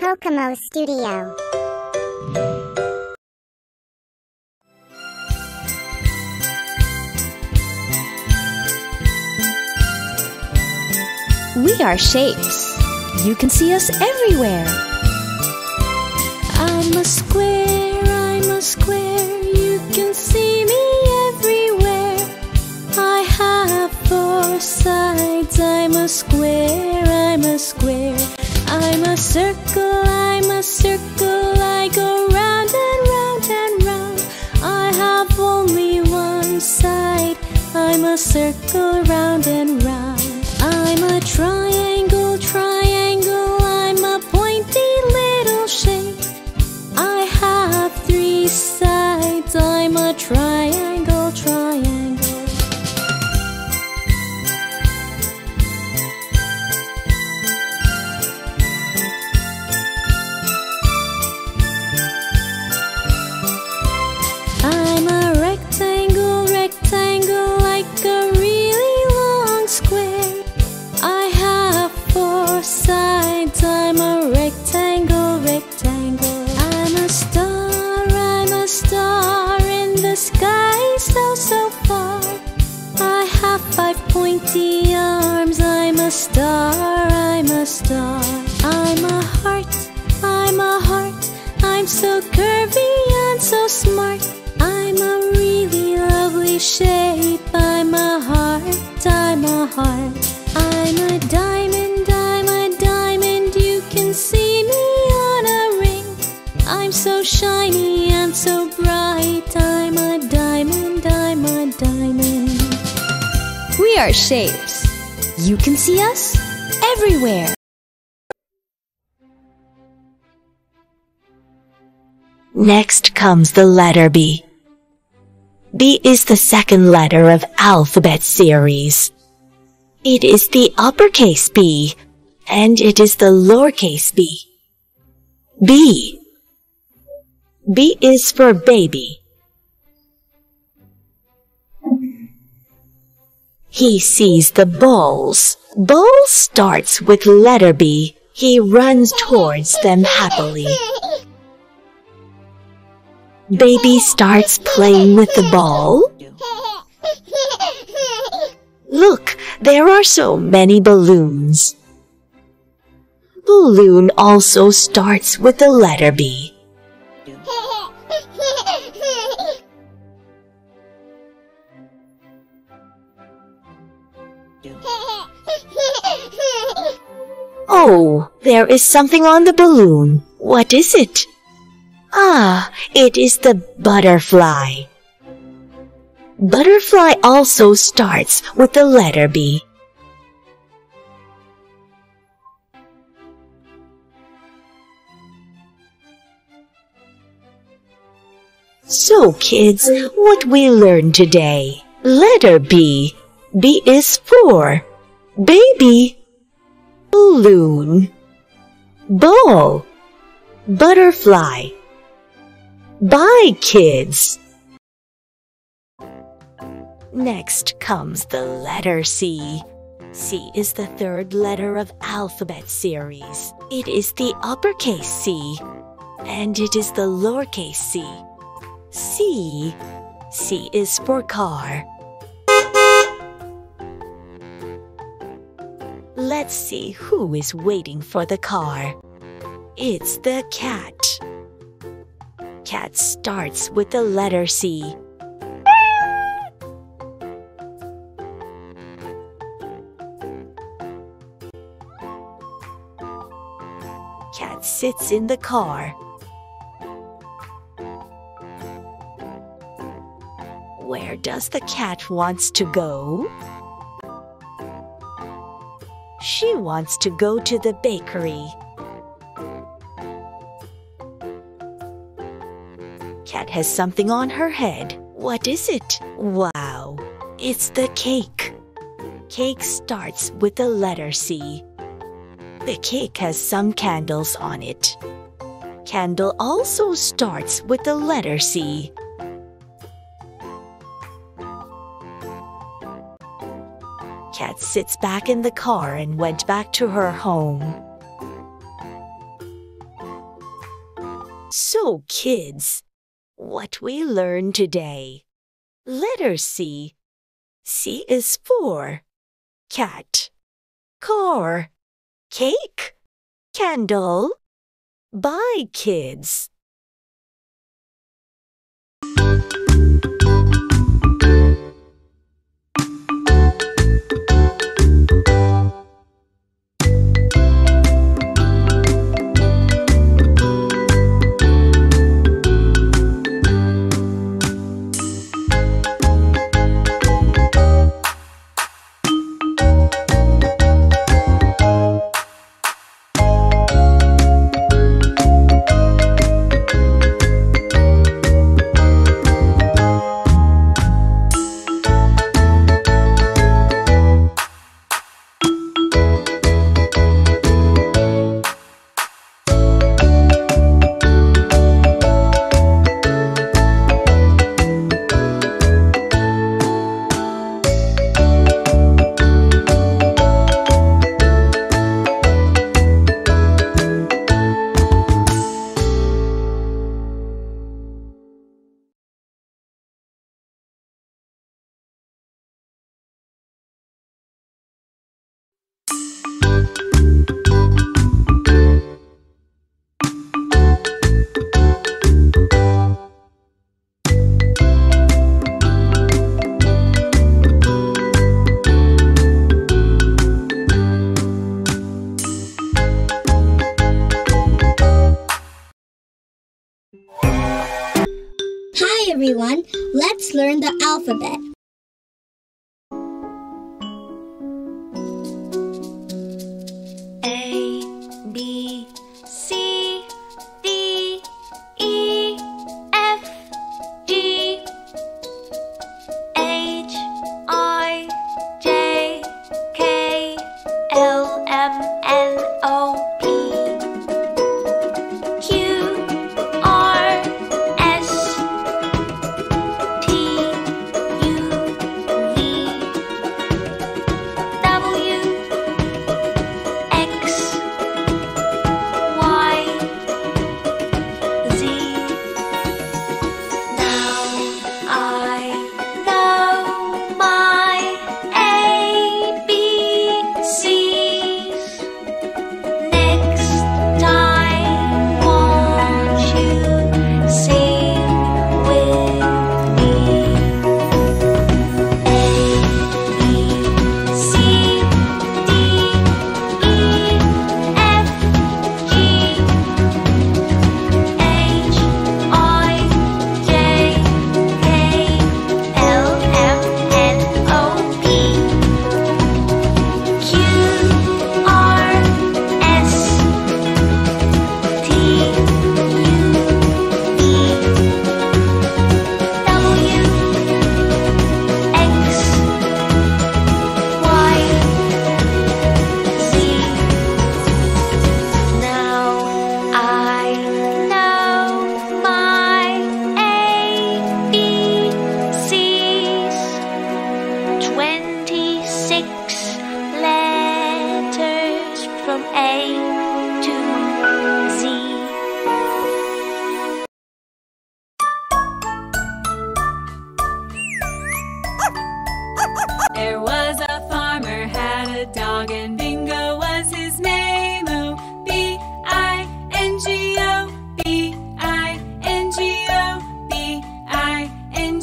Cocomo Studio. We are shapes. You can see us everywhere. I'm a square, I'm a square. Square, I'm a square. I'm a circle, I'm a circle. Are shapes. You can see us everywhere. Next comes the letter B. B is the second letter of alphabet series. It is the uppercase B, and it is the lowercase b. B. B is for baby. He sees the balls. Ball starts with letter B. He runs towards them happily. Baby starts playing with the ball. Look, there are so many balloons. Balloon also starts with the letter B. Oh, there is something on the balloon. What is it? Ah, it is the butterfly. Butterfly also starts with the letter B. So kids, what we learned today? Letter B. B is for baby, balloon, ball, butterfly. Bye, kids. Next comes the letter C. C is the third letter of alphabet series. It is the uppercase C, and it is the lowercase c. C. C is for car. Let's see who is waiting for the car. It's the cat. Cat starts with the letter C. Cat sits in the car. Where does the cat wants to go? Wants to go to the bakery. Cat has something on her head. What is it? Wow, it's the cake. Cake starts with the letter C. The cake has some candles on it. Candle also starts with the letter C. sits back in the car and went back to her home. So, kids, what we learned today. Letter C. C is for cat, car, cake, candle. Bye, kids. everyone. Let's learn the alphabet.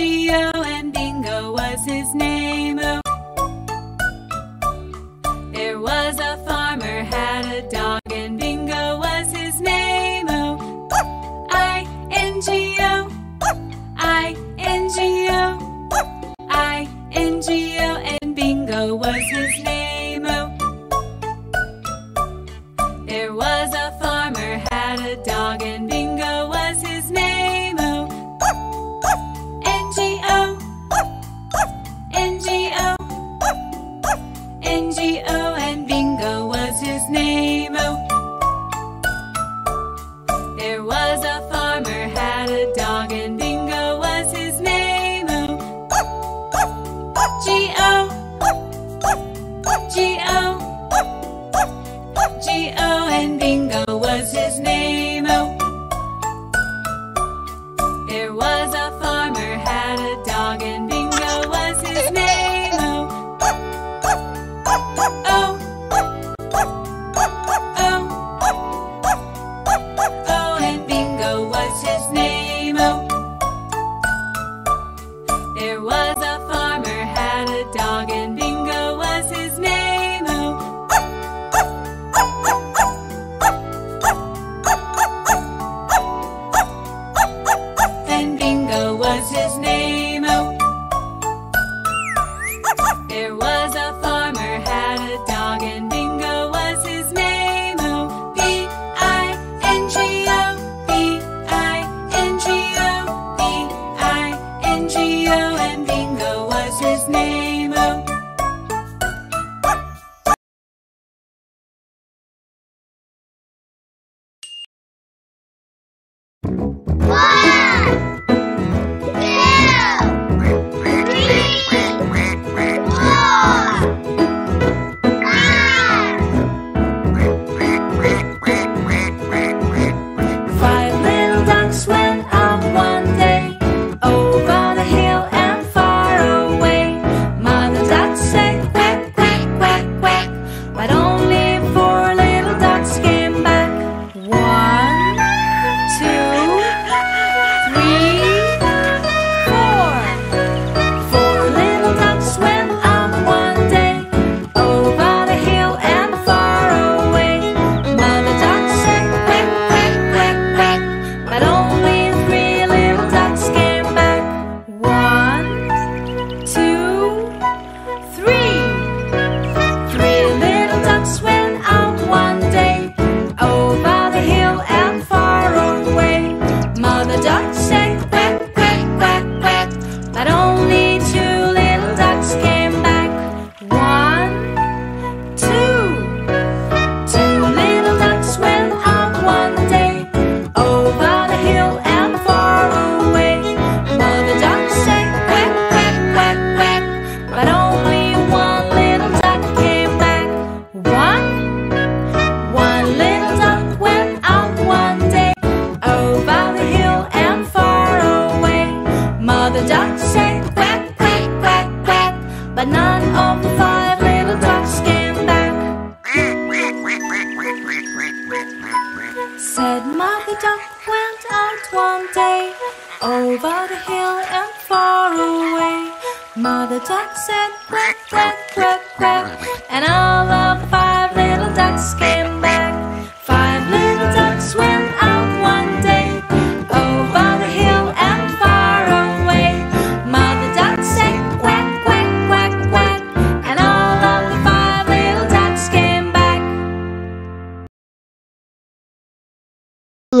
Geo and Bingo was his name. G.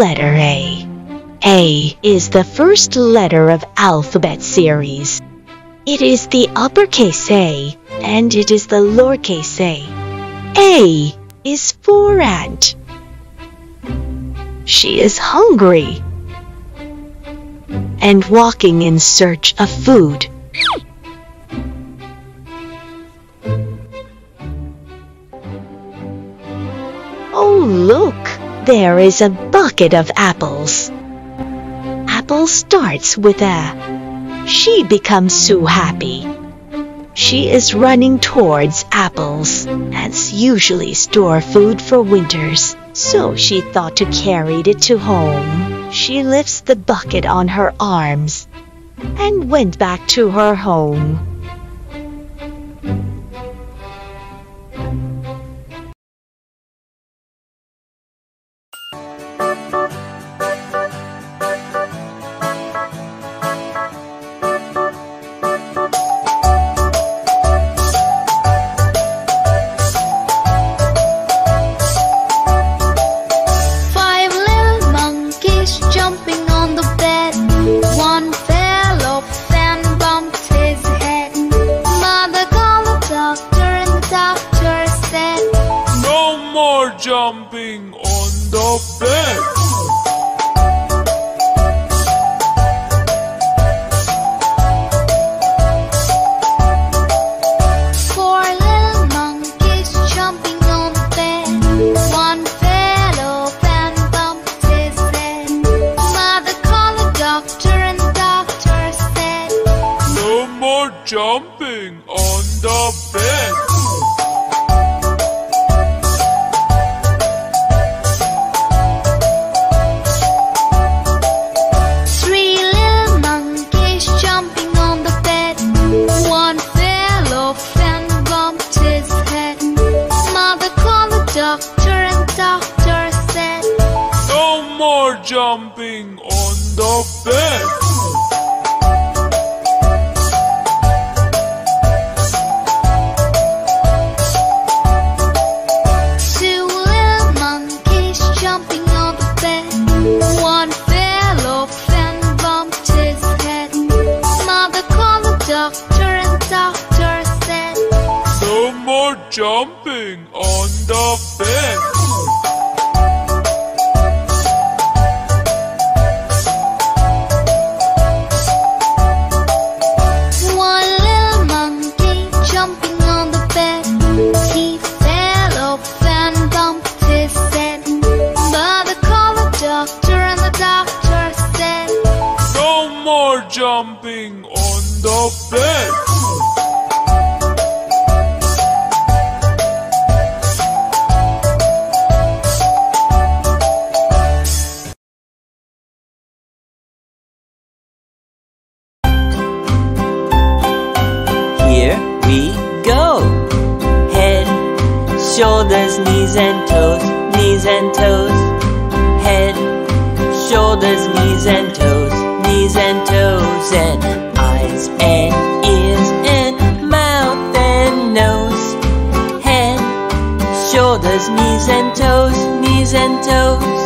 Letter A. A is the first letter of alphabet series. It is the uppercase A and it is the lowercase a. A is for ant. She is hungry and walking in search of food. Oh, look! There is a bucket of apples. Apple starts with a. She becomes so happy. She is running towards apples. Ants usually store food for winters, so she thought to carry it to home. She lifts the bucket on her arms and went back to her home. Jumping on the bed. Two little monkeys jumping on the shoulders, knees and toes, knees and toes. Head, shoulders, knees and toes, knees and toes. And eyes and ears and mouth and nose. Head, shoulders, knees and toes, knees and toes.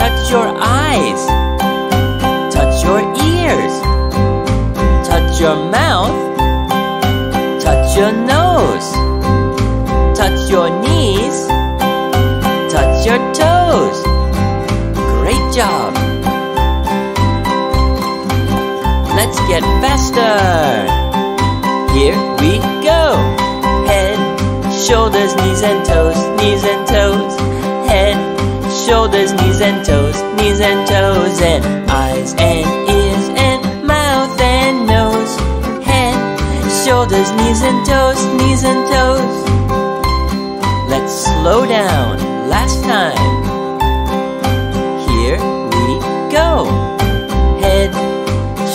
Touch your eyes. Touch your ears touch your mouth, touch your job. Let's get faster. Here we go. Head, shoulders, knees and toes, knees and toes. Head, shoulders, knees and toes, knees and toes, and eyes and ears and mouth and nose. Head, shoulders, knees and toes, knees and toes. Let's slow down. Last time go. Head,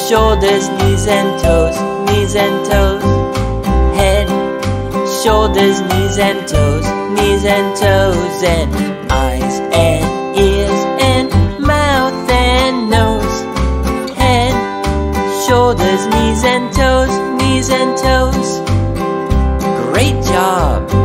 shoulders, knees and toes, knees and toes. Head, shoulders, knees and toes, knees and toes, and eyes and ears and mouth and nose. Head, shoulders, knees and toes, knees and toes. Great job!